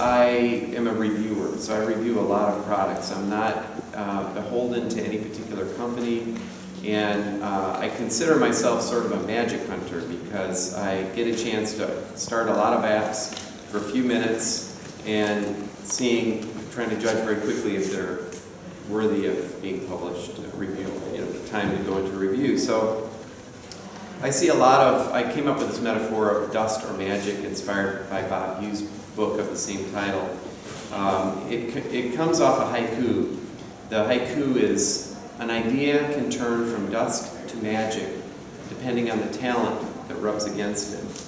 I am a reviewer, so I review a lot of products. I'm not uh, beholden to any particular company, and uh, I consider myself sort of a magic hunter because I get a chance to start a lot of apps for a few minutes and seeing, trying to judge very quickly if they're worthy of being published, uh, review, you know, the time to go into review. So I see a lot of, I came up with this metaphor of dust or magic inspired by Bob Hughes' book of the same title. Um, it, it comes off a haiku. The haiku is an idea can turn from dust to magic depending on the talent that rubs against it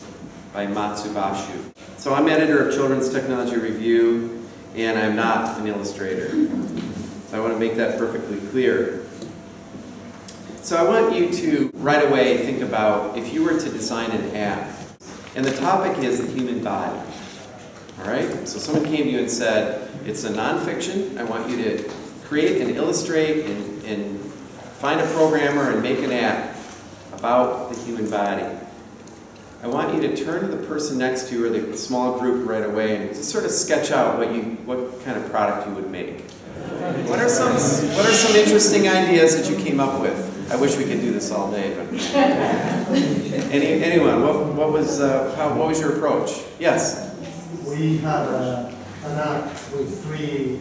by Matsuo Basho. So I'm editor of Children's Technology Review and I'm not an illustrator. So I want to make that perfectly clear. So I want you to right away think about if you were to design an app, and the topic is the human body. All right? So someone came to you and said, it's a nonfiction, I want you to create and illustrate and, and find a programmer and make an app about the human body. I want you to turn to the person next to you or the small group right away and just sort of sketch out what you what kind of product you would make. What are some what are some interesting ideas that you came up with? I wish we could do this all day, but any anyone? What what was uh, how what was your approach? Yes. We have uh, an app with three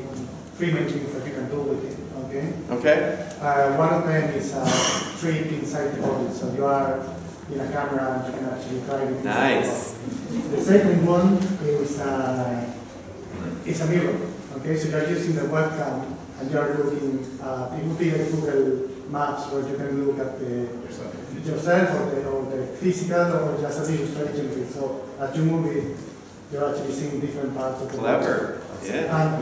three main things that you can do with it. Okay. Okay. Uh, one of them is a trip inside the body, so you are in a camera and you can actually try. Nice. The second one is uh, is a mirror. Okay, so you're using the webcam and you're looking. Uh, it would be like Google Maps where you can look at the yourself or the, or the physical or just a illustration. So as you move it, you're actually seeing different parts of the Clever. Yeah.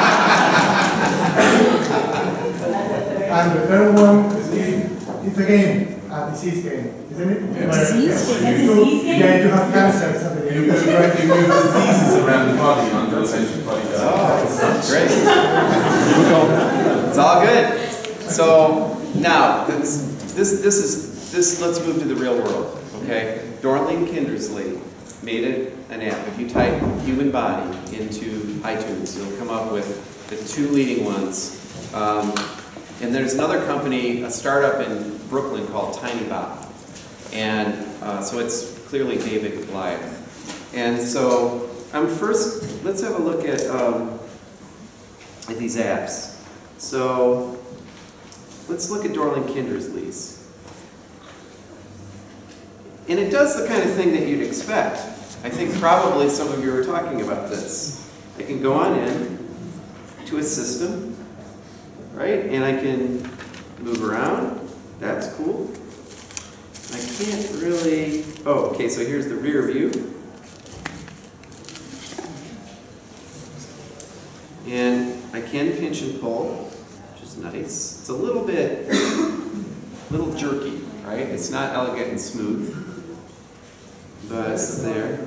And, and the third one is it's a game, a disease game, isn't it? Yeah. Where- Disease yeah, game? you- A disease game? Yeah, you have cancer. so You you- move, you move diseases around the body under attention body Oh, great. It's all good. So now this this this is this. Let's move to the real world. Okay, Dorling Kindersley made it an app. If you type human body into iTunes, you'll come up with the two leading ones. Um, and there's another company, a startup in Brooklyn called Tiny Tinybop. And uh, so it's clearly David Goliath. And so I'm first, let's have a look at, um, at these apps. So let's look at Dorling Kindersley's. And it does the kind of thing that you'd expect. I think probably some of you are talking about this. I can go on in to a system, right? And I can move around. That's cool. I can't really, oh, okay, so here's the rear view. And I can pinch and pull, which is nice. It's a little bit, little jerky, right? It's not elegant and smooth, but it's there.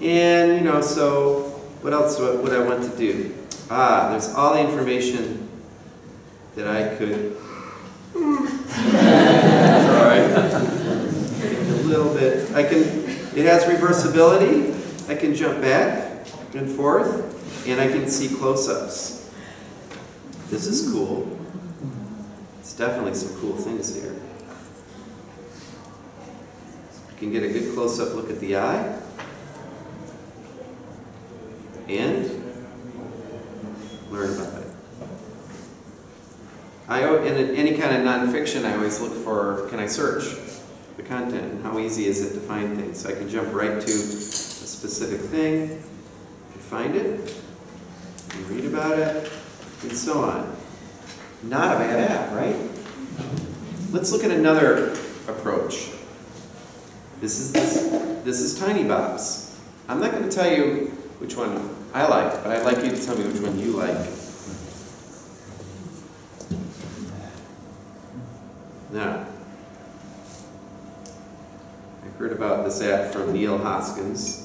And, you know, so what else would would I want to do? Ah, there's all the information that I could. Sorry. A little bit. I can, it has reversibility. I can jump back and forth, and I can see close-ups. This is cool. It's definitely some cool things here. You can get a good close-up look at the eye. And learn about it. I, in any kind of nonfiction, I always look for, can I search the content and how easy is it to find things? So I can jump right to a specific thing and find it, and read about it, and so on. Not a bad app, right? Let's look at another approach. This is this, this is Tinybop. I'm not going to tell you which one I like, but I'd like you to tell me which one you like. Now, I heard about this app from Neil Hoskins.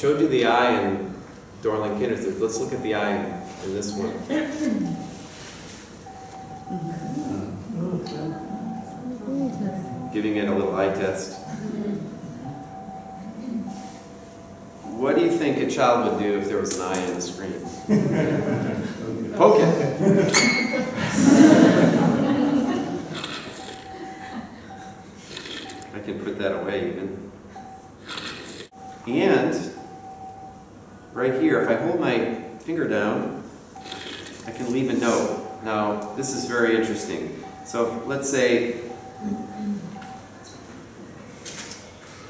Showed you the eye in Dorling Kindersley. Let's look at the eye in this one. Giving it a little eye test. What do you think a child would do if there was an eye in the screen? Poke it.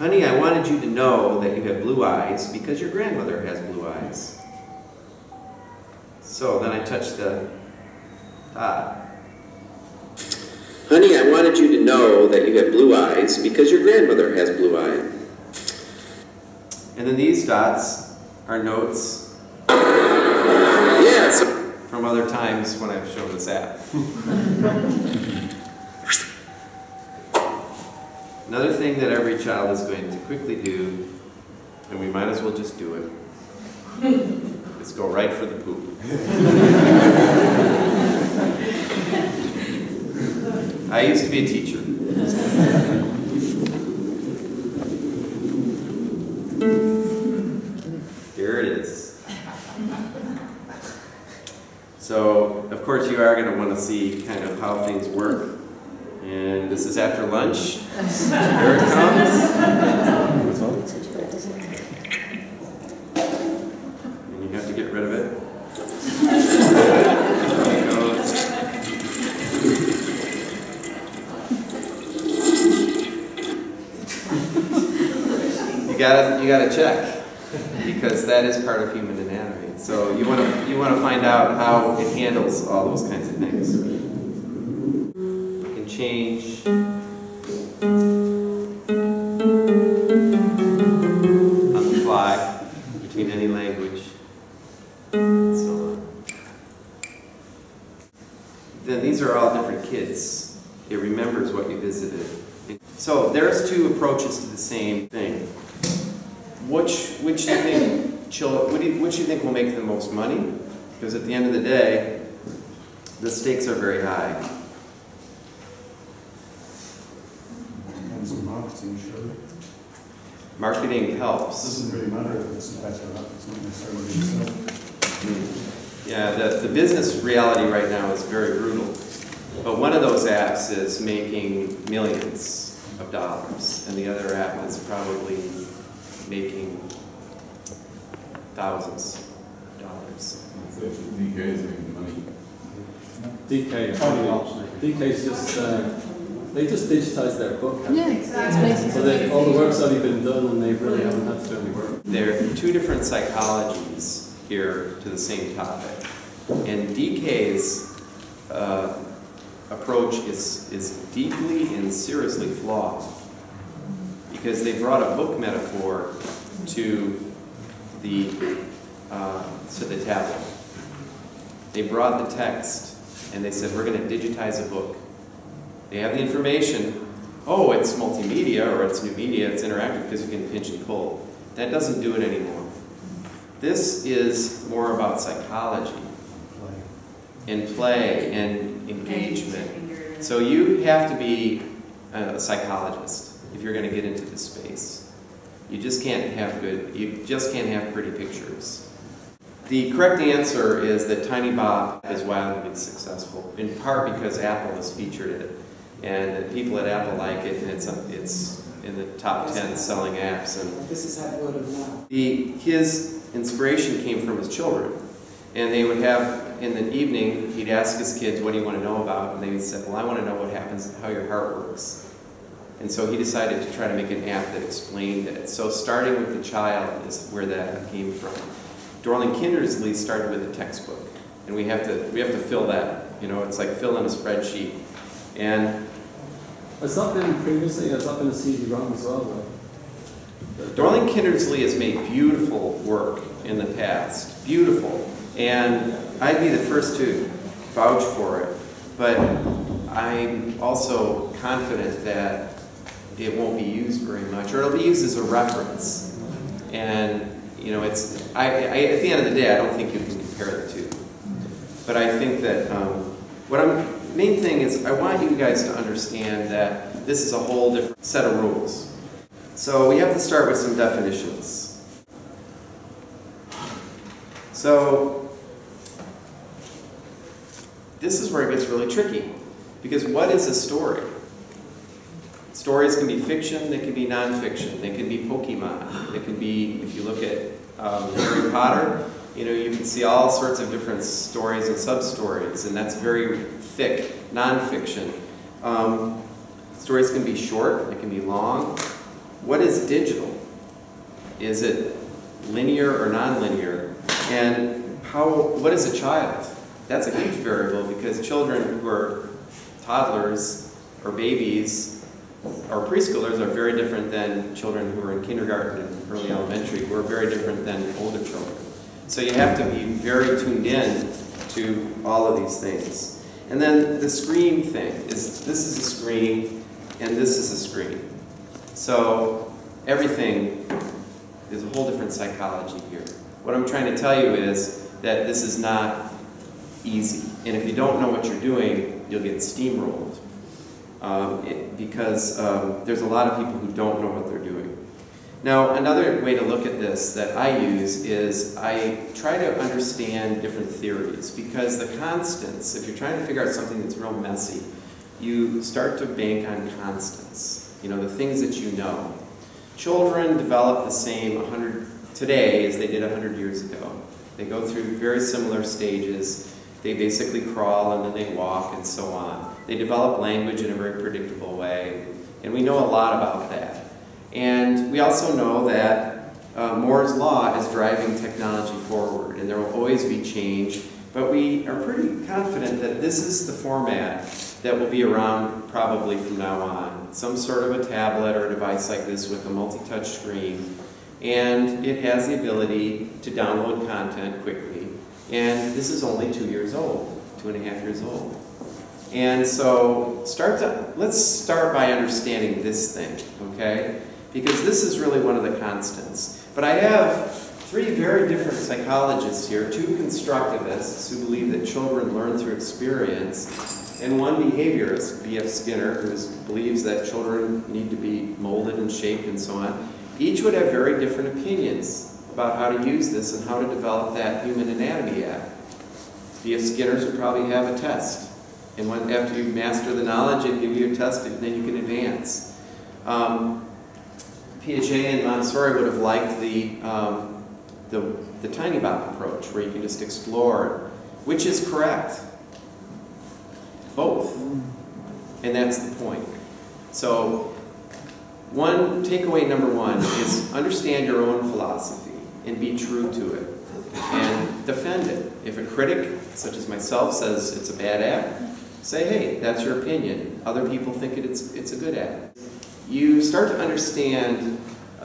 honey, I wanted you to know that you have blue eyes because your grandmother has blue eyes. So then I touch the dot. Honey, I wanted you to know that you have blue eyes because your grandmother has blue eyes. And then these dots are notes. Yes. From other times when I've shown this app. Another thing that every child is going to quickly do, and we might as well just do it, is go right for the poop. I used to be a teacher. Here it is. So, of course, you are going to want to see kind of how things work. And this is after lunch. Here it comes. And you have to get rid of it. You gotta, you gotta check, because that is part of human anatomy. So you wanna, you wanna find out how it handles all those kinds of things. Change. On the fly, between any language, so. Then these are all different kids. It remembers what you visited. So there's two approaches to the same thing. Which, which do you think, chil- what do you, which do you think will make the most money? Because at the end of the day, the stakes are very high. Depends on marketing, surely. Marketing It helps. doesn't really matter if it's better or not, it's not necessarily itself. Yeah, the, the business reality right now is very brutal. But one of those apps is making millions of dollars, and the other app is probably making thousands of dollars. DK is making money. DK, Totally opposite. DK's just, uh, they just digitized their book. Yeah, it's basically. So they, all the work's already been done and they really haven't had to do any work. There are two different psychologies here to the same topic. And DK's uh, approach is, is deeply and seriously flawed because they brought a book metaphor to the, uh, to the tablet. They brought the text and they said, we're going to digitize a book. They have the information, oh, it's multimedia or it's new media, it's interactive because you can pinch and pull. That doesn't do it anymore. This is more about psychology and play and engagement. So you have to be a psychologist if you're going to get into this space. You just can't have good, you just can't have pretty pictures. The correct answer is that Tinybop is wildly successful, in part because Apple has featured it, and that people at Apple like it, and it's, it's in the top 10 selling apps. And This is had word of mouth. the, his inspiration came from his children. And they would have, in the evening, he'd ask his kids, what do you want to know about? And they would say, well, I want to know what happens, how your heart works. And so he decided to try to make an app that explained it. So starting with the child is where that came from. Dorling Kindersley started with a textbook. And we have to, we have to fill that, you know, it's like fill in a spreadsheet. And Has that been previously, has that been a CD-ROM as well, though? Dorling Kindersley has made beautiful work in the past, beautiful. And I'd be the first to vouch for it, but I'm also confident that it won't be used very much, or it'll be used as a reference. And, you know, it's, I, I, at the end of the day, I don't think you can compare the two. But I think that, um, what I'm, main thing is, I want you guys to understand that this is a whole different set of rules. So we have to start with some definitions. So this is where it gets really tricky. Because what is a story? Stories can be fiction, they can be nonfiction, they can be Pokemon, they can be, if you look at um, Harry Potter, you know, you can see all sorts of different stories and sub-stories, and that's very thick, nonfiction. Um, stories can be short, they can be long. What is digital? Is it linear or nonlinear? And how, what is a child? That's a huge variable because children who are toddlers or babies or preschoolers are very different than children who are in kindergarten and early elementary, who are very different than older children. So you have to be very tuned in to all of these things. And then the screen thing is this is a screen and this is a screen. So everything is a whole different psychology here. What I'm trying to tell you is that this is not easy. And if you don't know what you're doing, you'll get steamrolled. Um, it, because um, there's a lot of people who don't know what they're doing. Now, another way to look at this that I use is I try to understand different theories because the constants, if you're trying to figure out something that's real messy, you start to bank on constants, you know, the things that you know. Children develop the same 100 today as they did 100 years ago. They go through very similar stages. They basically crawl and then they walk and so on. They develop language in a very predictable way, and we know a lot about that. And we also know that uh, Moore's Law is driving technology forward, and there will always be change, but we are pretty confident that this is the format that will be around probably from now on. Some sort of a tablet or a device like this with a multi-touch screen, and it has the ability to download content quickly. And this is only two years old, two and a half years old. And so start to, let's start by understanding this thing, okay? Because this is really one of the constants. But I have three very different psychologists here, two constructivists who believe that children learn through experience, and one behaviorist, B.F. Skinner, who believes that children need to be molded and shaped and so on. Each would have very different opinions about how to use this and how to develop that human anatomy app. B.F. Skinner's would probably have a test. And when, after you master the knowledge and give you a test, and then you can advance. Um, Piaget and Montessori would have liked the, um, the, the Tinybop approach, where you can just explore, which is correct. Both. And that's the point. So, one takeaway number one is understand your own philosophy and be true to it and defend it. If a critic, such as myself, says it's a bad app, say, hey, that's your opinion. Other people think it, it's, it's a good app. You start to understand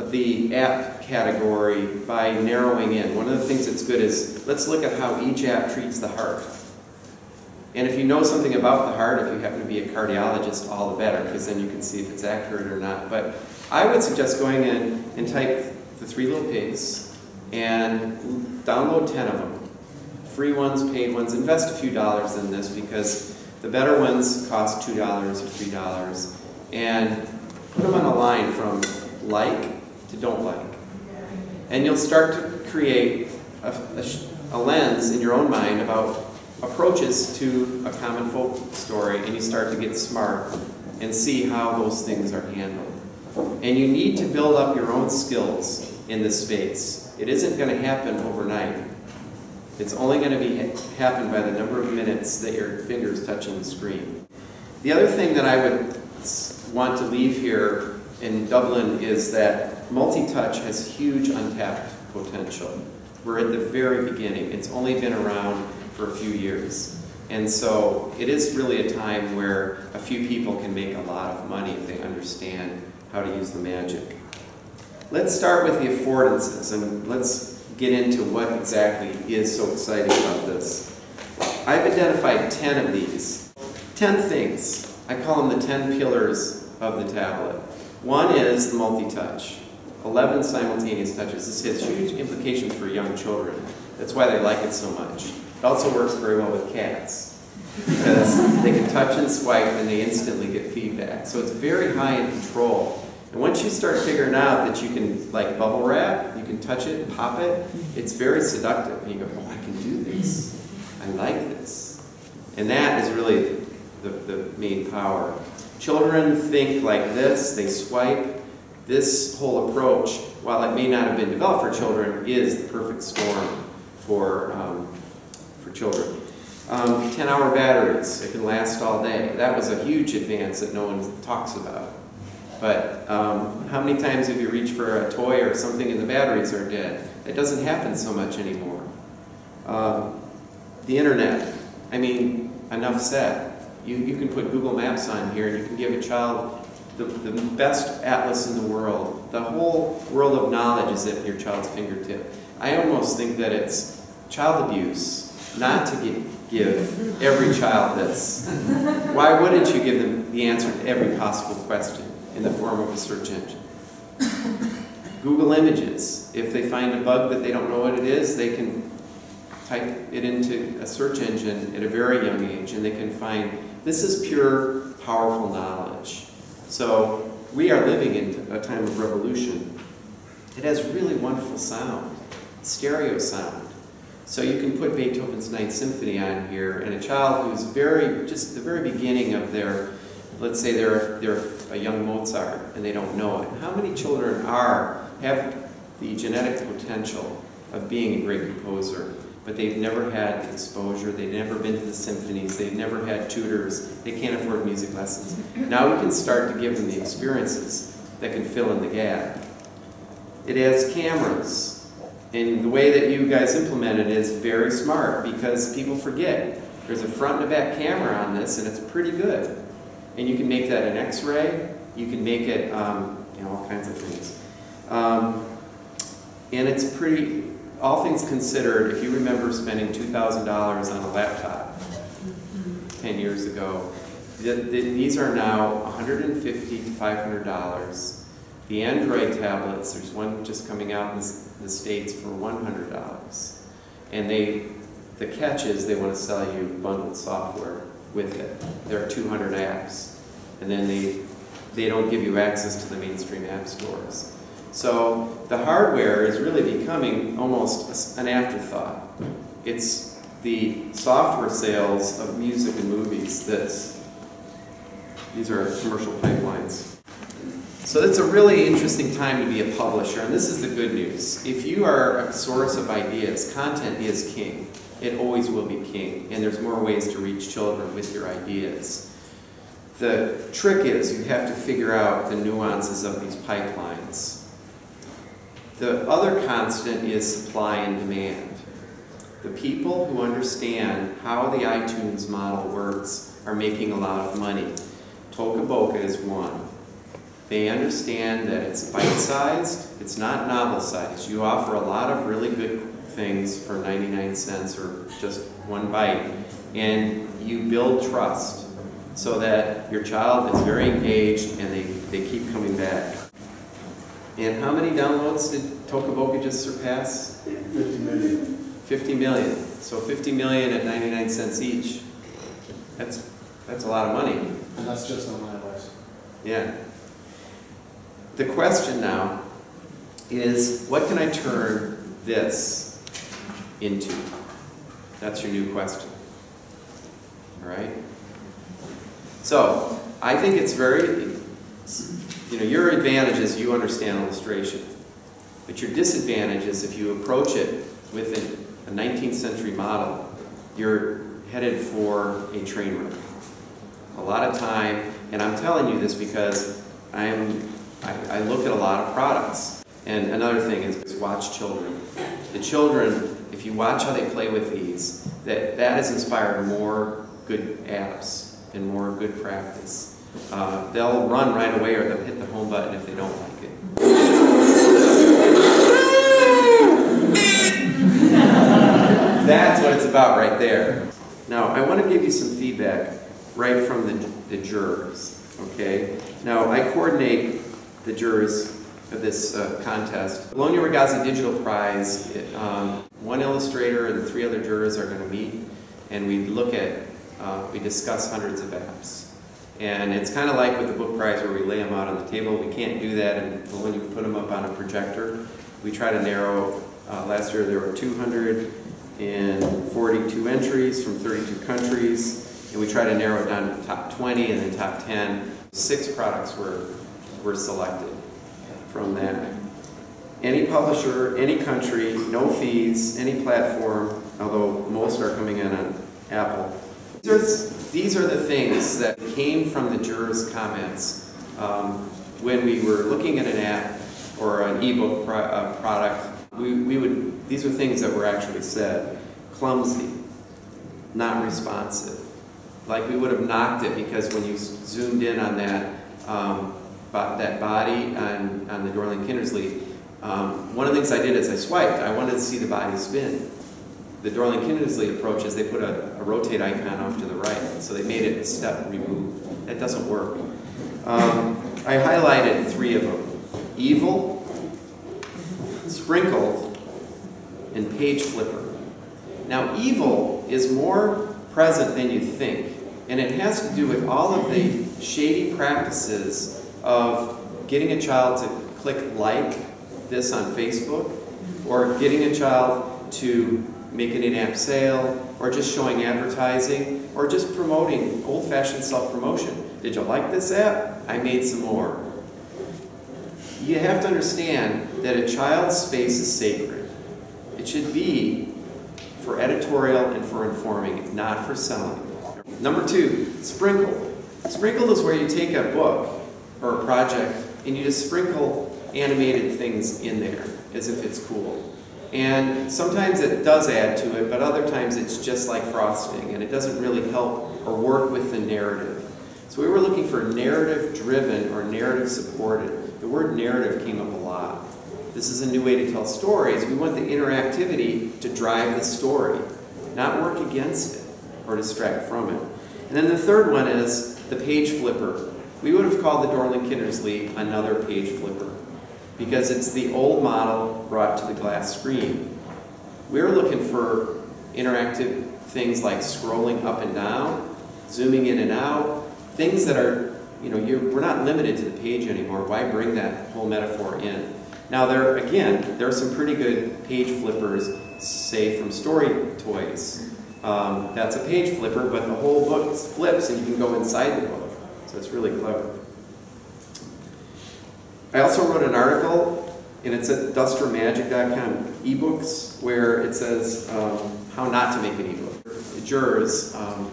the app category by narrowing in. One of the things that's good is let's look at how each app treats the heart. And if you know something about the heart, if you happen to be a cardiologist, all the better, because then you can see if it's accurate or not. But I would suggest going in and type the three little pigs and download 10 of them. Free ones, paid ones. Invest a few dollars in this because the better ones cost $2 or $3. And put them on a line from like to don't like. And you'll start to create a, a, a lens in your own mind about approaches to a common folk story and you start to get smart and see how those things are handled. And you need to build up your own skills in this space. It isn't going to happen overnight. It's only going to be happen by the number of minutes that your fingers touching the screen. The other thing that I would want to leave here in Dublin is that multi-touch has huge untapped potential. We're at the very beginning. It's only been around for a few years. And so it is really a time where a few people can make a lot of money if they understand how to use the magic. Let's start with the affordances and let's get into what exactly is so exciting about this. I've identified 10 of these. 10 things. I call them the 10 pillars of the tablet. One is the multi-touch. 11 simultaneous touches. This has huge implications for young children. That's why they like it so much. It also works very well with cats because they can touch and swipe and they instantly get feedback. So it's very high in control. And once you start figuring out that you can, like bubble wrap, you can touch it, pop it, it's very seductive. And you go, oh, I can do this. I like this. And that is really the, the main power. Children think like this, they swipe. This whole approach, while it may not have been developed for children, is the perfect storm for, um, for children. Um, 10 hour batteries, it can last all day. That was a huge advance that no one talks about. But um, how many times have you reached for a toy or something and the batteries are dead? It doesn't happen so much anymore. Um, the internet, I mean, enough said. You, you can put Google Maps on here and you can give a child the, the best atlas in the world. The whole world of knowledge is at your child's fingertip. I almost think that it's child abuse not to give, give every child this. Why wouldn't you give them the answer to every possible question in the form of a search engine? Google Images. If they find a bug that they don't know what it is, they can type it into a search engine at a very young age and they can find this is pure, powerful knowledge. So we are living in a time of revolution. It has really wonderful sound, stereo sound. So you can put Beethoven's Ninth Symphony on here, and a child who's very, just the very beginning of their, let's say they're, they're a young Mozart and they don't know it. How many children are, have the genetic potential of being a great composer, but they've never had the exposure, they've never been to the symphonies, they've never had tutors, they can't afford music lessons. Now we can start to give them the experiences that can fill in the gap. It has cameras, and the way that you guys implement it is very smart because people forget. There's a front and a back camera on this, and it's pretty good. And you can make that an X-ray. You can make it, um, you know, all kinds of things. Um, and it's pretty, all things considered, if you remember spending $2,000 on a laptop 10 years ago, the, the, these are now $150 to $500. The Android tablets, there's one just coming out in the, the States for $100. And they, the catch is they want to sell you bundled software with it. There are 200 apps. And then they, they don't give you access to the mainstream app stores. So the hardware is really becoming almost an afterthought. It's the software sales of music and movies that's, these are commercial pipelines. So it's a really interesting time to be a publisher, and this is the good news. If you are a source of ideas, content is king. It always will be king, and there's more ways to reach children with your ideas. The trick is you have to figure out the nuances of these pipelines. The other constant is supply and demand. The people who understand how the iTunes model works are making a lot of money. Toca Boca is one. They understand that it's bite-sized, it's not novel-sized. You offer a lot of really good things for 99 cents or just one bite, and you build trust so that your child is very engaged and they, they keep coming back. And how many downloads did Toca Boca just surpass? 50 million. 50 million. So 50 million at 99 cents each. That's, that's a lot of money. And that's just on my iOS. Yeah. The question now is what can I turn this into? That's your new question. All right? So, I think it's very, you know, your advantage is you understand illustration. But your disadvantage is if you approach it with a 19th century model, you're headed for a train wreck. A lot of time, and I'm telling you this because I am, I, I look at a lot of products. And another thing is, is watch children. The children, if you watch how they play with these, that, that has inspired more good apps and more good practice. Uh, they'll run right away or they'll hit the home button if they don't like it. That's what it's about right there. Now, I want to give you some feedback right from the, the jurors, okay? Now, I coordinate the jurors for this uh, contest. Bologna Ragazzi Digital Prize, it, um, one illustrator and three other jurors are going to meet, and we look at, uh, we discuss hundreds of apps. And it's kind of like with the book prize where we lay them out on the table. We can't do that, and when you put them up on a projector, we try to narrow. Uh, last year there were 242 entries from 32 countries, and we try to narrow it down to top 20 and then top 10. Six products were, were selected from that. Any publisher, any country, no fees, any platform, although most are coming in on Apple. These are the things that came from the jurors' comments um, when we were looking at an app or an ebook pro uh, product. We, we would, these are things that were actually said. Clumsy, not responsive. Like we would have knocked it because when you zoomed in on that, um, that body on, on the Dorling Kindersley, um, one of the things I did is I swiped. I wanted to see the body spin. The Dorling Kindersley approach is they put a, a, rotate icon off to the right, so they made it a step removed. That doesn't work. Um, I highlighted three of them. Evil, sprinkled, and page flipper. Now evil is more present than you think, and it has to do with all of the shady practices of getting a child to click like this on Facebook, or getting a child to make an in-app sale, or just showing advertising, or just promoting old-fashioned self-promotion. Did you like this app? I made some more. You have to understand that a child's space is sacred. It should be for editorial and for informing, not for selling. Number two, sprinkle. Sprinkle is where you take a book or a project and you just sprinkle animated things in there as if it's cool. And sometimes it does add to it, but other times it's just like frosting and it doesn't really help or work with the narrative. So we were looking for narrative driven or narrative supported. The word narrative came up a lot. This is a new way to tell stories. We want the interactivity to drive the story, not work against it or distract from it. And then the third one is the page flipper. We would have called the Dorling Kindersley another page flipper because it's the old model brought to the glass screen. We're looking for interactive things like scrolling up and down, zooming in and out, things that are, you know, we're not limited to the page anymore. Why bring that whole metaphor in? Now there, again, there are some pretty good page flippers, say from Story Toys. Um, that's a page flipper, but the whole book flips and you can go inside the book. So it's really clever. I also wrote an article, and it's at dustormagic.com, ebooks, where it says um, how not to make an ebook. Jurors, um,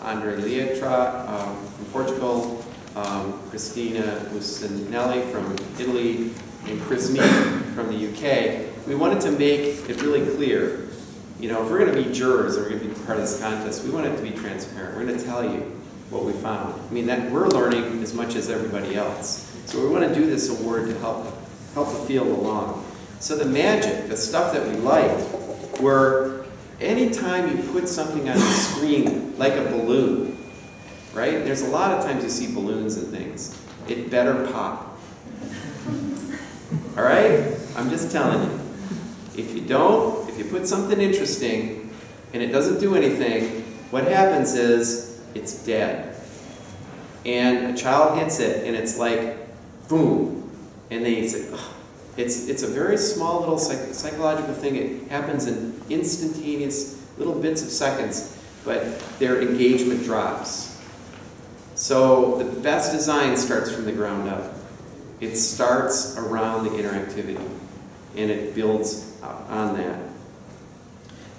Andre Letria um, from Portugal, um, Cristina Mussinelli from Italy, and Chris Meade from the UK, we wanted to make it really clear, you know, if we're going to be jurors or we're going to be part of this contest, we want it to be transparent. We're going to tell you what we found. I mean, that we're learning as much as everybody else. So we want to do this award to help, help the field along. So the magic, the stuff that we liked, were anytime you put something on the screen like a balloon, right? There's a lot of times you see balloons and things. It better pop. All right? I'm just telling you. If you don't, if you put something interesting and it doesn't do anything, what happens is it's dead. And a child hits it and it's like, boom. And they say, oh. it's, it's a very small little psych psychological thing. It happens in instantaneous little bits of seconds, but their engagement drops. So the best design starts from the ground up. It starts around the interactivity and it builds on that.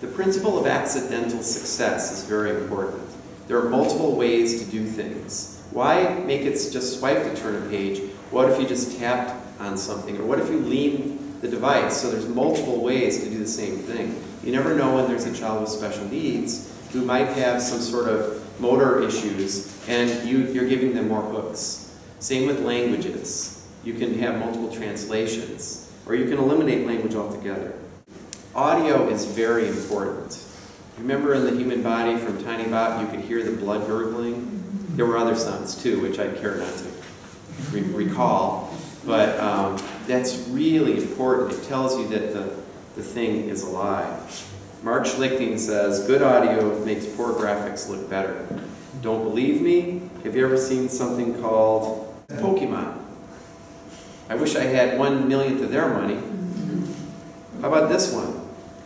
The principle of accidental success is very important. There are multiple ways to do things. Why make it just swipe to turn a page? What if you just tapped on something? Or what if you lean the device? So there's multiple ways to do the same thing. You never know when there's a child with special needs who might have some sort of motor issues and you, you're giving them more hooks. Same with languages. You can have multiple translations or you can eliminate language altogether. Audio is very important. Remember in the human body from Tinybop, you could hear the blood gurgling? There were other sounds too, which I care not to re recall, but um, that's really important. It tells you that the, the thing is alive. Mark Schlichting says, good audio makes poor graphics look better. Don't believe me? Have you ever seen something called Pokemon? I wish I had one millionth of their money. How about this one?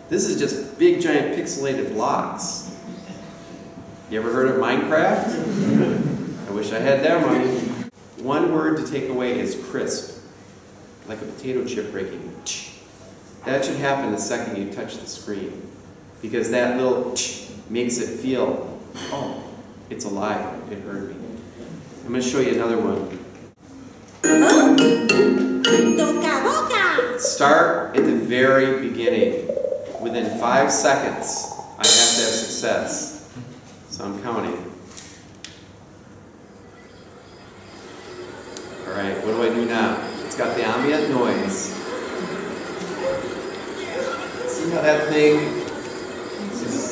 This is just big giant pixelated blocks. You ever heard of Minecraft? I wish I had their money. One word to take away is crisp, like a potato chip breaking. That should happen the second you touch the screen, because that little makes it feel, oh, it's alive, it heard me. I'm going to show you another one. Start at the very beginning. Within five seconds, I have to have success. So I'm counting. Right, what do I do now? It's got the ambient noise. See how that thing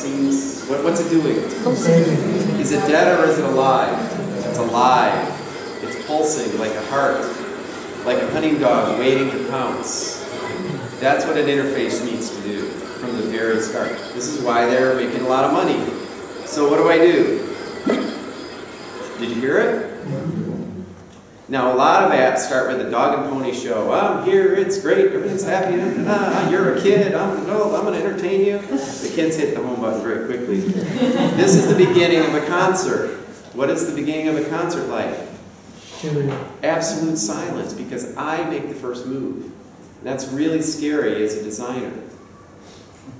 seems, what, what's it doing? Is it dead or is it alive? It's alive. It's pulsing like a heart, like a hunting dog waiting to pounce. That's what an interface needs to do from the very start. This is why they're making a lot of money. So what do I do? Did you hear it? Mm-hmm. Now a lot of apps start with a dog and pony show. I'm here, it's great, everything's happy, ah, you're a kid, I'm an adult, I'm going to entertain you. The kids hit the home button very quickly. This is the beginning of a concert. What is the beginning of a concert like? Absolute silence because I make the first move. That's really scary as a designer.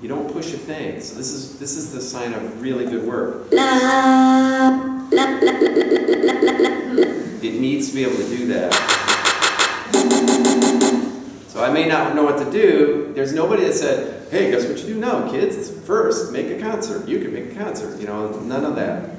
You don't push a thing. So this is this is the sign of really good work. It needs to be able to do that. So I may not know what to do. There's nobody that said, hey, guess what you do now, kids? First, make a concert. You can make a concert. You know, none of that.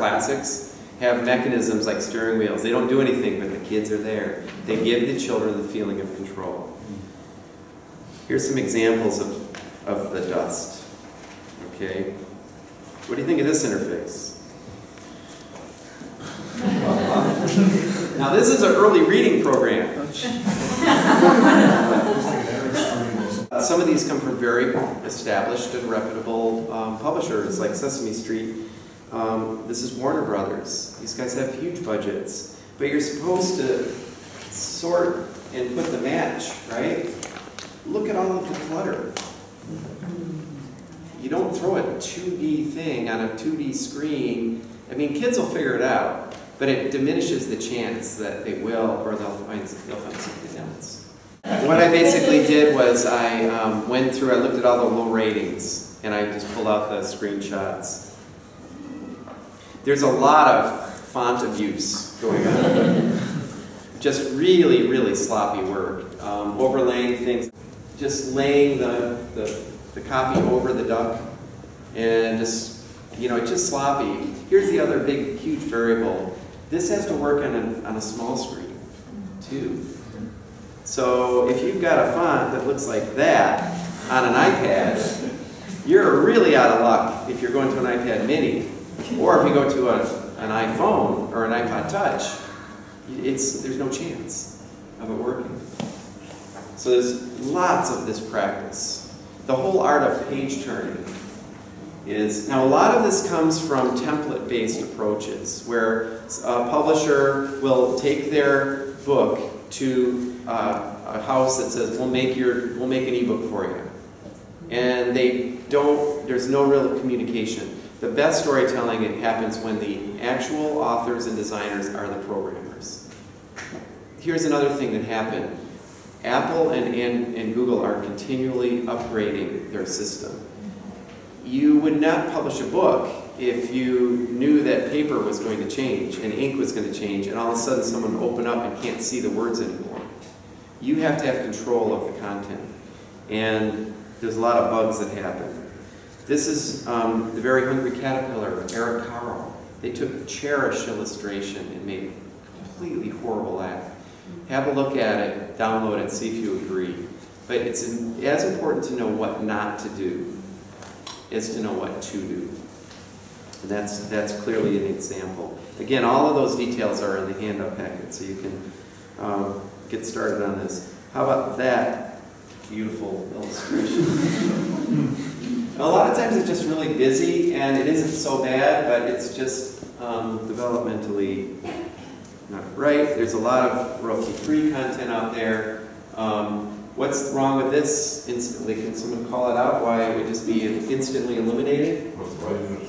Classics have mechanisms like steering wheels. They don't do anything, but the kids are there. They give the children the feeling of control. Here's some examples of, of the dust. Okay? What do you think of this interface? Now this is an early reading program. Uh, Some of these come from very established and reputable um, publishers like Sesame Street. Um, this is Warner Brothers. These guys have huge budgets. But you're supposed to sort and put the match, right? Look at all of the clutter. You don't throw a 2D thing on a 2D screen. I mean, kids will figure it out, but it diminishes the chance that they will or they'll find, they'll find something else. What I basically did was I um, went through, I looked at all the low ratings, and I just pulled out the screenshots. There's a lot of font abuse going on. just really, really sloppy work. Um, overlaying things, just laying the, the, the copy over the duck, and just, you know, it's just sloppy. Here's the other big, huge variable. This has to work on a, on a small screen, too. So if you've got a font that looks like that on an iPad, you're really out of luck if you're going to an iPad mini. Or if you go to a, an iPhone or an iPod Touch, it's, there's no chance of it working. So there's lots of this practice. The whole art of page turning is, now a lot of this comes from template-based approaches, where a publisher will take their book to uh, a house that says, we'll make your, we'll make an ebook for you. And they don't, there's no real communication. The best storytelling it happens when the actual authors and designers are the programmers. Here's another thing that happened. Apple and, and, and Google are continually upgrading their system. You would not publish a book if you knew that paper was going to change and ink was going to change and all of a sudden someone would open up and can't see the words anymore. You have to have control of the content. And there's a lot of bugs that happen. This is um, The Very Hungry Caterpillar, Eric Carle. They took a cherished illustration and made a completely horrible act. Have a look at it, download it, see if you agree. But it's as important to know what not to do as to know what to do. And that's, that's clearly an example. Again, all of those details are in the handout packet, so you can um, get started on this. How about that beautiful illustration? a lot of times it's just really busy, and it isn't so bad, but it's just um, developmentally not right. There's a lot of royalty-free content out there. Um, what's wrong with this instantly? Can someone call it out? Why it would just be instantly eliminated? What's right in it?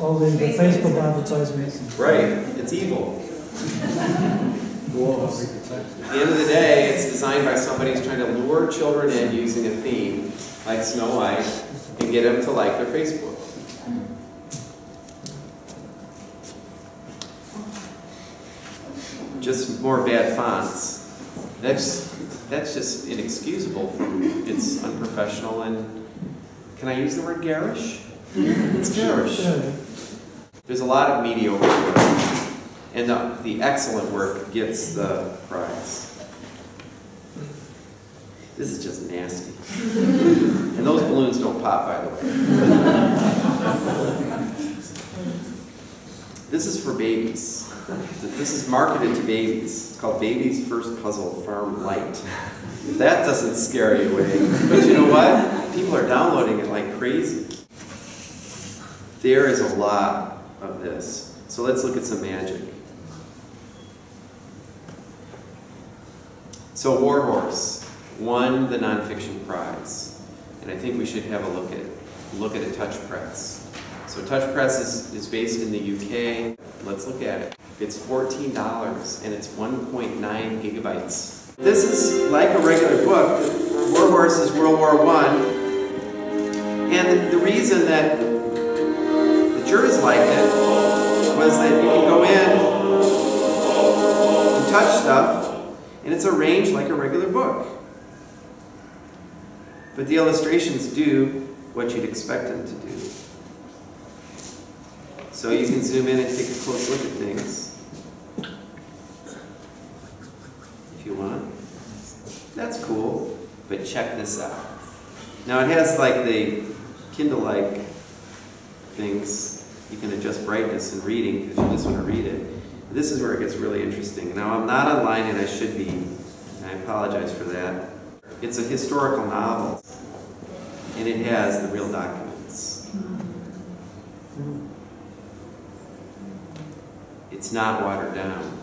All the, the Facebook advertisements. Right, it's evil. At the end of the day, it's designed by somebody who's trying to lure children in using a theme like Snow White and get them to like their Facebook. Just more bad fonts. That's that's just inexcusable from it's unprofessional and can I use the word garish? It's garish. There's a lot of mediocre work, and the, the excellent work gets the prize. This is just nasty. And those balloons don't pop, by the way. This is for babies. This is marketed to babies. It's called Baby's First Puzzle Farm Light. If that doesn't scare you away, but you know what? People are downloading it like crazy. There is a lot of this. So let's look at some magic. So Warhorse won the nonfiction prize, and I think we should have a look at look at a touch press. So touch press is, is based in the UK. Let's look at it. It's $14 and it's 1.9 gigabytes. This is like a regular book. Warhorse is World War One, and the, the reason that the jurors liked it was that you can go in and touch stuff, and it's arranged like a regular book. But the illustrations do what you'd expect them to do. So you can zoom in and take a close look at things. If you want. That's cool, but check this out. Now it has like the Kindle-like things. You can adjust brightness and reading if you just want to read it. This is where it gets really interesting. Now I'm not online and I should be. I apologize for that. It's a historical novel, and it has the real documents. It's not watered down.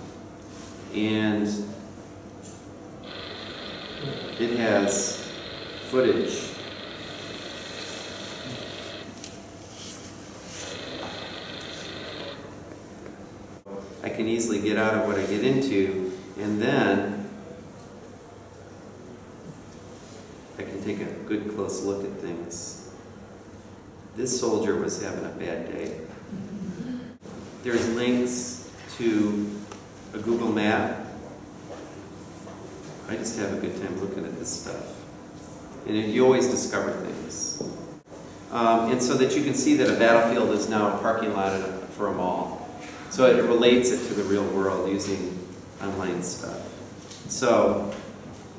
And it has footage. I can easily get out of what I get into, and then I can take a good close look at things. This soldier was having a bad day. There's links to a Google map. I just have a good time looking at this stuff. And you always discover things. Um, and so that you can see that a battlefield is now a parking lot for a mall. So it relates it to the real world using online stuff. So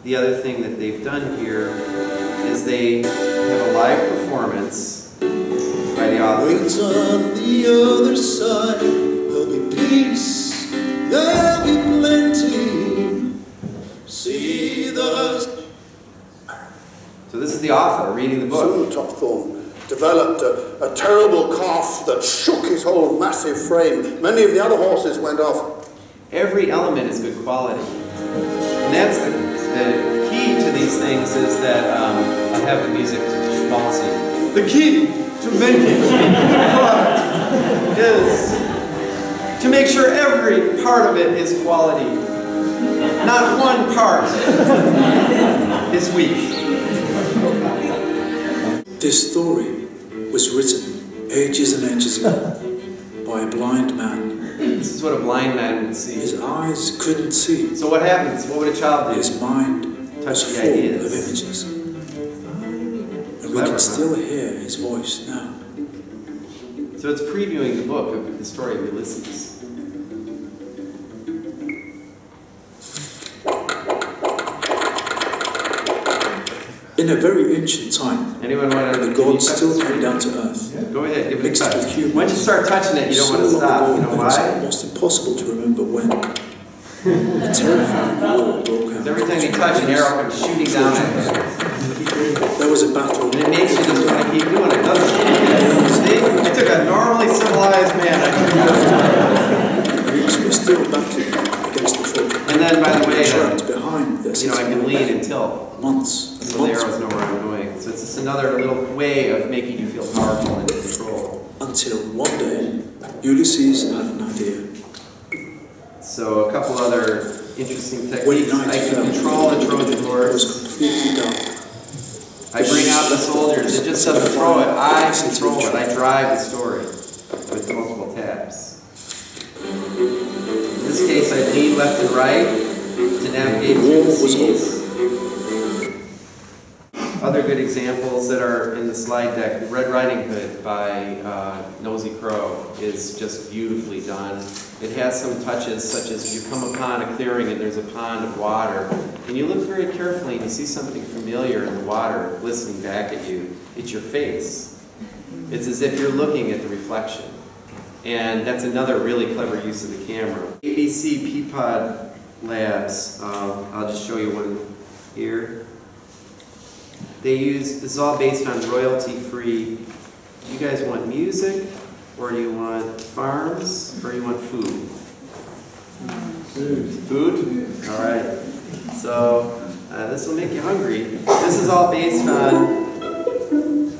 the other thing that they've done here is they have a live performance by the author. Wait on the other side, there'll be peace, there'll be plenty. See the So this is the author reading the book. Soon Topthorn developed a, a terrible cough that shook his whole massive frame. Many of the other horses went off. Every element is good quality. And that's the, the key to these things is that um, I have the music schmaltzy. The key to making good product is to make sure every part of it is quality. Not one part is weak. This story was written ages and ages ago by a blind man. This is what a blind man would see. His eyes couldn't see. So what happens? What would a child do? His mind Touch was the full ideas. of images. And we Clever, huh? can still hear his voice now. So it's previewing the book of the story of Ulysses. In a very ancient time, Anyone want to? the gods still came down to earth. Go ahead, give it a Mixed touch. with humans. Once you start touching it, you don't want to so stop. ago You know that it's almost impossible to remember when. A terrifying war broke out. every time you touch, an arrow comes shooting down at you. There was a battle. And it makes you just want to keep doing it, doesn't it? See? I took a normally civilized man. I Greeks were still battling against the Trojans. And then, by the way, They trapped behind their You know, I city can lean and tilt. months and So the months arrows know where I'm going. So it's just another little way of making you feel powerful and in control. until one day Ulysses had an idea. So a couple other interesting When techniques. night I can fell, control the Trojan it horse. was completely dark. I bring out the soldiers. It just doesn't throw it. I control it. I drive the story with multiple tabs. In this case, I lead left and right to navigate The through war the was seas. Other good examples that are in the slide deck, Red Riding Hood by uh, Nosy Crow is just beautifully done. It has some touches such as you come upon a clearing and there's a pond of water, and you look very carefully and you see something familiar in the water glistening back at you. It's your face. It's as if you're looking at the reflection. And that's another really clever use of the camera. ABC Peapod Labs, um, I'll just show you one here. They use, this is all based on royalty-free. Do you guys want music, or do you want farms, or do you want food? Food. Food? All right. So, uh, this will make you hungry. This is all based on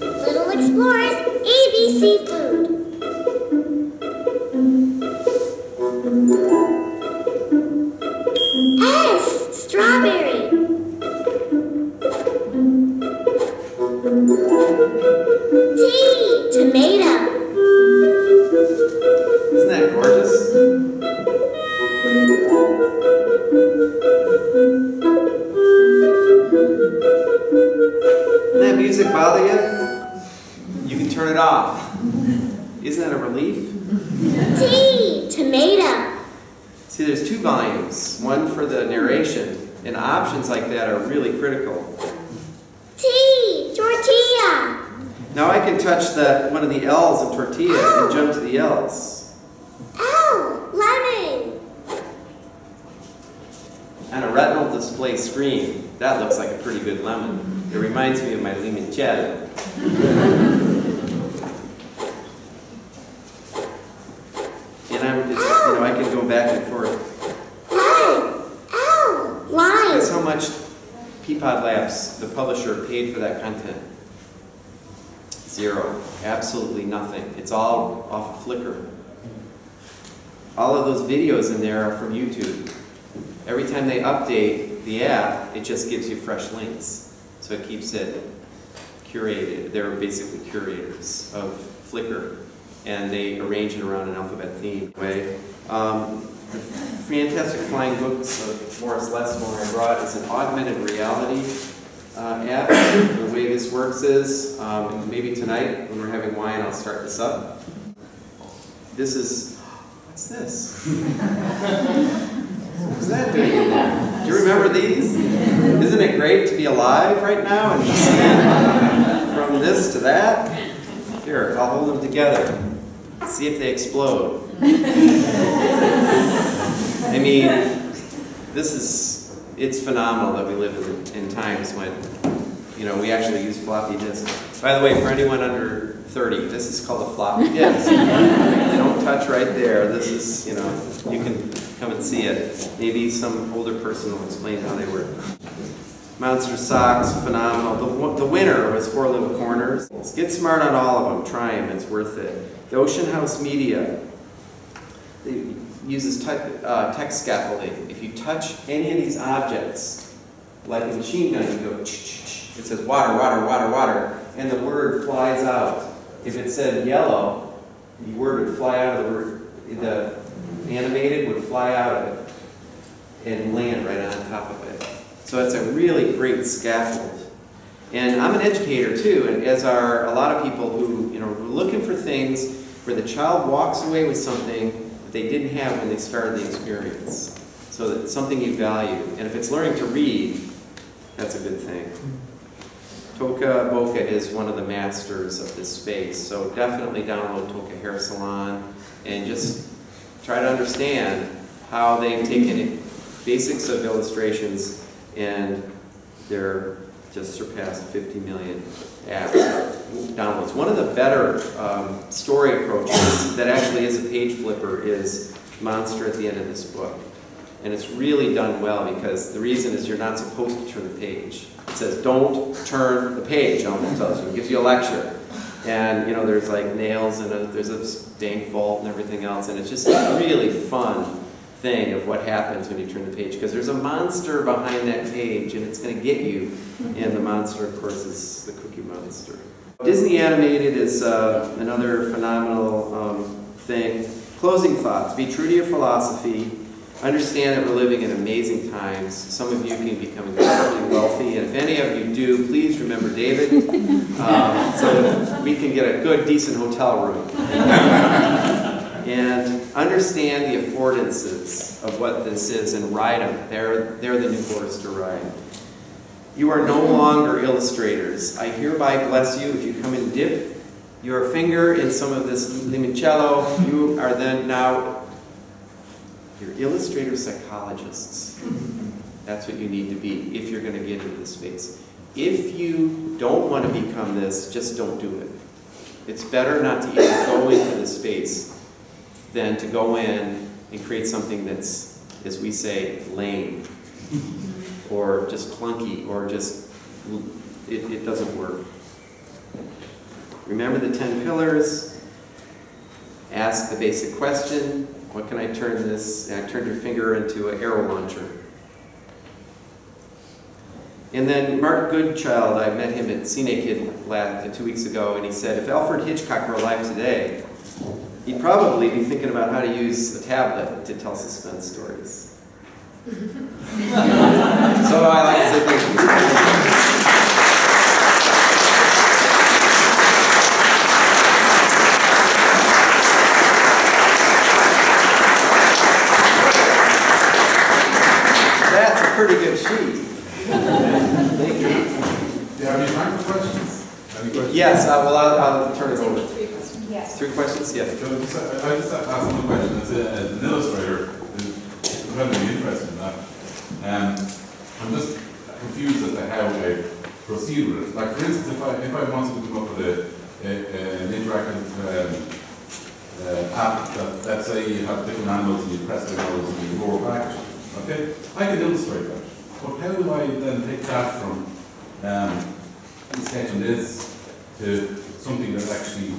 Little Explorers ABC S. options like that are really critical. T. Tortilla. Now I can touch the, one of the L's in tortilla and oh. jump to the L's. L. Lemon. On a retinal display screen, that looks like a pretty good lemon. It reminds me of my limoncello. And I'm, it's, you know, I can go back and forth. L. L. Lime. Guess how much Peapod Labs, the publisher, paid for that content? Zero. Absolutely nothing. It's all off of Flickr. All of those videos in there are from YouTube. Every time they update the app, it just gives you fresh links. So it keeps it curated. They're basically curators of Flickr. And they arrange it around an alphabet theme way. Um, the Fantastic Flying Books of Morris Lessmore I brought is an augmented reality uh, app. The way this works is, um, maybe tonight when we're having wine, I'll start this up. This is, what's this? What's that doing? Do you remember these? Isn't it great to be alive right now and see from this to that? Here, I'll hold them together. See if they explode. I mean, this is, it's phenomenal that we live in, in times when, you know, we actually use floppy disks. By the way, for anyone under 30, this is called a floppy disk. They don't touch right there. This is, you know, you can come and see it. Maybe some older person will explain how they work. Monster Socks, phenomenal. The, the winner was Four Little Corners. Get smart on all of them. Try them. It's worth it. The Ocean House Media they uses uh, text scaffolding. If you touch any of these objects, like a machine gun, you go, ch-ch-ch. it says water, water, water, water, and the word flies out. If it said yellow, the word would fly out of the word, the animated would fly out of it and land right on top of it. So it's a really great scaffold. And I'm an educator too, and as are a lot of people who, you know, are looking for things where the child walks away with something they didn't have when they started the experience. So that something you value. And if it's learning to read, that's a good thing. Toca Boca is one of the masters of this space, so definitely download Toca Hair Salon and just try to understand how they've taken basics of illustrations and they're just surpassed 50 million apps downloads. One of the better um, story approaches that actually is a page flipper is Monster at the end of this book. And it's really done well because the reason is you're not supposed to turn the page. It says, don't turn the page, almost tells you. It gives you a lecture. And, you know, there's like nails and a, there's a stank vault and everything else. And it's just really fun thing of what happens when you turn the page. Because there's a monster behind that page and it's going to get you. And the monster, of course, is the Cookie Monster. Disney Animated is uh, another phenomenal um, thing. Closing thoughts. Be true to your philosophy. Understand that we're living in amazing times. Some of you can become incredibly wealthy, and if any of you do, please remember David, um, so that we can get a good, decent hotel room. and understand the affordances of what this is and ride them. They're, they're the new horse to ride. You are no longer illustrators. I hereby bless you if you come and dip your finger in some of this limoncello. You are then now you're illustrator psychologists. That's what you need to be if you're going to get into this space. If you don't want to become this, just don't do it. It's better not to even go into this space than to go in and create something that's, as we say, lame, or just clunky, or just, it, it doesn't work. Remember the 10 pillars. Ask the basic question, what can I turn this, I turned your finger into an arrow launcher. And then Mark Goodchild, I met him at Cinekid last, two weeks ago, and he said, if Alfred Hitchcock were alive today, he'd probably be thinking about how to use a tablet to tell suspense stories. so I like to say thank you. That's a pretty good sheet. Thank you. Do you have any time for questions? Any questions? Yes, uh, I will, I'll, I'll turn it over. Three questions? Yes. So I just asked one question, as, a, as an illustrator, is incredibly interested in that. Um, I'm just confused as to how I proceed with it. Like, for instance, if I, if I wanted to come up with a, a, an interactive um, uh, app that, let's say you have different animals and you press the animals and you roar back, okay? I can illustrate that. But how do I then take that from um, sketching this to something that actually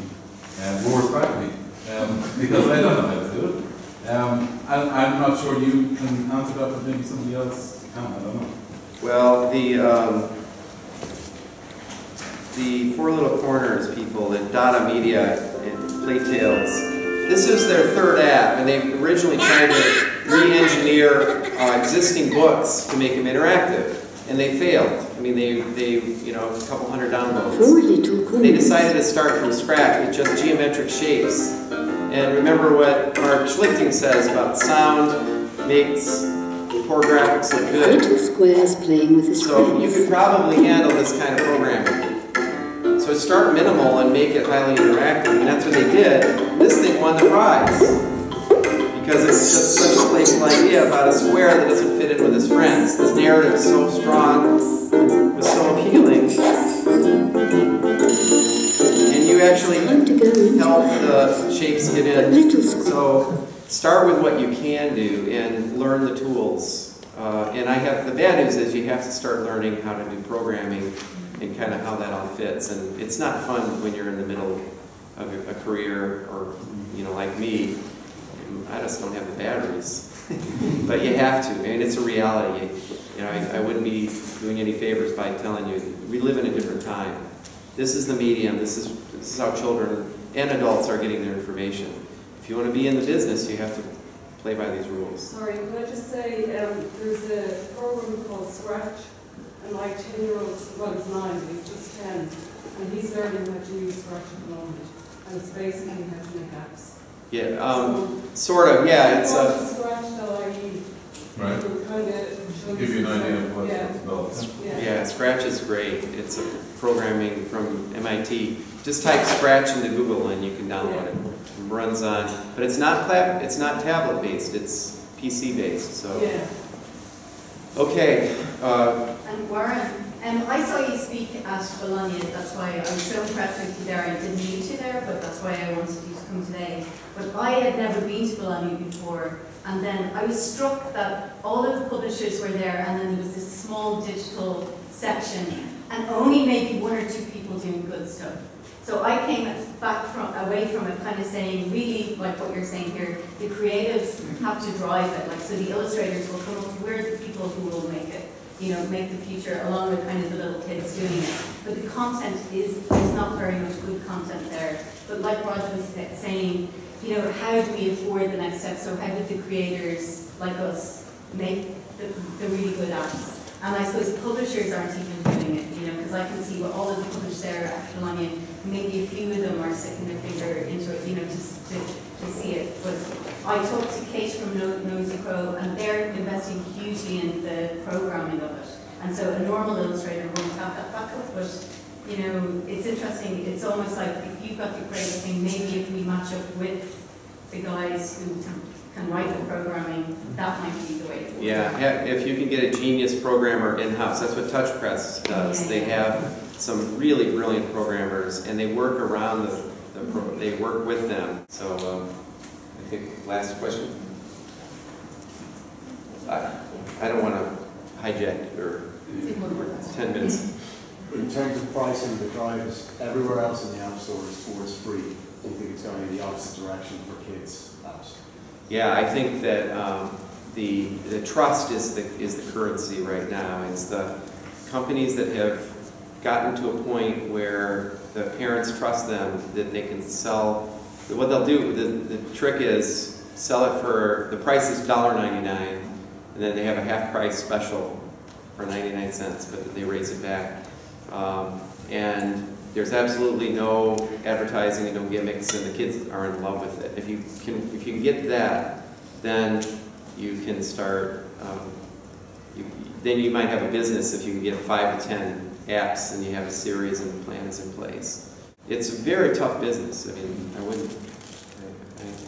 uh, roars back at me? Um, because I don't know how to do it. Um, and I'm not sure you can answer that, but maybe somebody else can, I don't know. Well, the, um, the Four Little Corners people, the Dada Media and Playtales, this is their third app, and they originally tried to re-engineer uh, existing books to make them interactive, and they failed. I mean, they, they, you know, a couple hundred downloads. They decided to start from scratch with just geometric shapes. And remember what Mark Schlichting says about sound makes core graphics look good. Little squares playing with the So you could probably handle this kind of programming. So start minimal and make it highly interactive, and that's what they did. This thing won the prize. Because it's just such a playful idea about a square that doesn't fit in with his friends. This narrative is so strong, was so appealing. And you actually Time to go help the shapes get in. So start with what you can do and learn the tools. Uh, and I have the bad news is you have to start learning how to do programming and kind of how that all fits. And it's not fun when you're in the middle of a- career or you know like me. I just don't have the batteries. but you have to, and it's a reality. You know, I, I wouldn't be doing any favors by telling you we live in a different time. This is the medium. This is this is how children and adults are getting their information. If you want to be in the business, you have to play by these rules. Sorry, can I just say, um, there's a program called Scratch, and my ten-year-old, well, he's nine, but he's just ten, and he's learning how to use Scratch at the moment, and it's basically how to make apps. Yeah, um, sort of. Yeah, it's Go a. to Scratch.ie. Right. Kind of Give you an idea of what Yeah, it's about. yeah. Yeah, Scratch is great. It's a programming from MIT. Just type Scratch into Google and you can download it. It runs on, but it's not plat, it's not tablet based. It's PC based. So Yeah. okay, uh, And Warren, um, I saw you speak at Bologna, that's why I was so impressed with you there. I didn't meet you there, but that's why I wanted you to come today. But I had never been to Bologna before, and then I was struck that all of the publishers were there, and then there was this small digital section, and only maybe one or two people doing good stuff. So I came back from away from it, kind of saying, really, like what you're saying here, the creatives have to drive it. Like, so the illustrators will come up. We're the people who will make it. You know, make the future along with kind of the little kids doing it. But the content is is not very much good content there. But like Roger was saying, you know, how do we afford the next step? So how did the creators like us make the, the really good apps? And I suppose publishers aren't even doing it, you know, because I can see what all of the publishers there at Bologna, maybe a few of them are sticking their finger into it, you know, just to, to see it. But I talked to Kate from No- Nosy Crow, and they're investing hugely in the programming of it. And so a normal illustrator won't have that backup, but, you know, it's interesting, it's almost like if you've got the creative thing, maybe if we match up with the guys who can write the programming, that might be the way forward. yeah, if you can get a genius programmer in house, that's what TouchPress does. They have some really brilliant programmers, and they work around the, the pro, they work with them. So um, I think last question. I, I don't want to hijack your ten minutes. In terms of pricing, the drive is everywhere else in the App Store is towards free. Do you think it's going in the opposite direction for kids' apps? Yeah, I think that um, the, the trust is the, is the currency right now. It's the companies that have gotten to a point where the parents trust them that they can sell, what they'll do, the, the trick is sell it for, the price is $1.99, and then they have a half price special for 99 cents, but then they raise it back. Um, and there's absolutely no advertising and no gimmicks, and the kids are in love with it. If you can, if you can get that, then you can start. Um, you, then you might have a business if you can get five to ten apps and you have a series and the plan is in place. It's a very tough business. I mean, I wouldn't.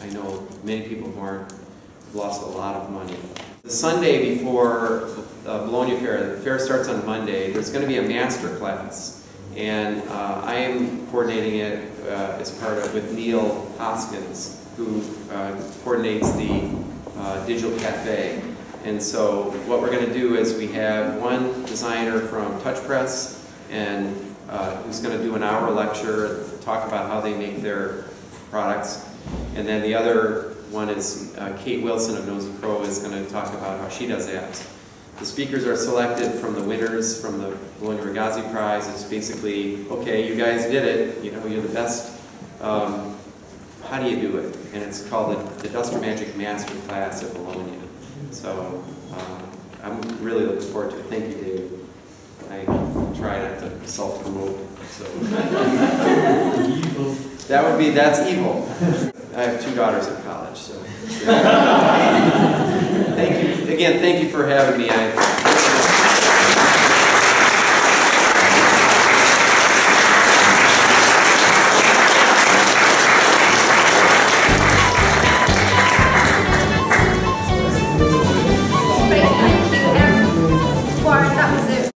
I, I, know many people who aren't have lost a lot of money. The Sunday before uh, Bologna Fair, the fair starts on Monday. There's going to be a master class. And uh, I am coordinating it uh, as part of with Neal Hoskins, who uh, coordinates the uh, Digital Cafe. And so what we're going to do is we have one designer from TouchPress, and uh, who's going to do an hour lecture, talk about how they make their products, and then the other one is uh, Kate Wilson of Nosy Crow is going to talk about how she does apps. The speakers are selected from the winners from the Bologna Ragazzi Prize. It's basically, okay, you guys did it. You know, you're the best. Um, how do you do it? And it's called the, the Dust or Magic Master Class at Bologna. So um, I'm really looking forward to it. Thank you, David. I try not to self-promote. So that would be that's evil. I have two daughters in college, so thank you. again, thank you for having me. I-